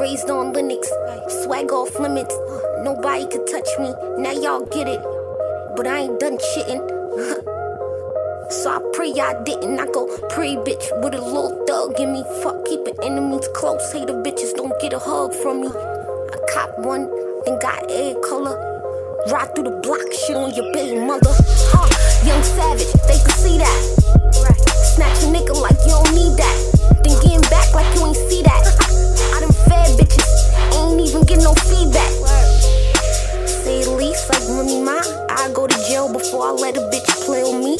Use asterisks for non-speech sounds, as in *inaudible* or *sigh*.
Raised on Lenox, swag off limits. Nobody could touch me. Now y'all get it. But I ain't done shitting. *laughs* so I pray y'all didn't. I go pray, bitch, with a little thug in me. Fuck, keeping enemies close. Hater bitches don't get a hug from me. I cop one, then got egg color. Ride through the block, shit on your baby mother. Huh, feedback. Say at least like Remy Ma, I go to jail before I let a bitch play on me.